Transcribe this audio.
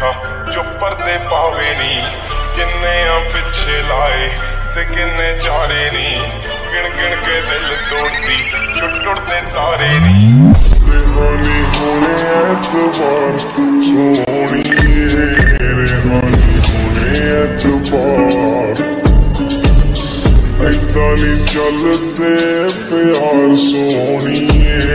ਝੂਠਾ ਜੋ ਪਰਦੇ ਪਾਵੇ ਨਹੀਂ ਕਿੰਨੇ ਆ ਪਿੱਛੇ ਲਾਏ ਤੇ ਕਿੰਨੇ ਚਾਰੇ ਨਹੀਂ ਗਿਣ ਗਿਣ ਕੇ ਦਿਲ ਤੋੜਦੀ ਜੋ ਟੁੱਟਦੇ ਤਾਰੇ ਨਹੀਂ ਰਹਾਨੀ ਹੋਣੇ ਐਤਵਾਰ ਸੋਹਣੀਏ ਰਹਾਨੀ ਹੋਣੇ ਐਤਵਾਰ ਏਦਾਂ ਨਹੀਂ ਚੱਲਦੇ ਪਿਆਰ ਸੋਹਣੀਏ।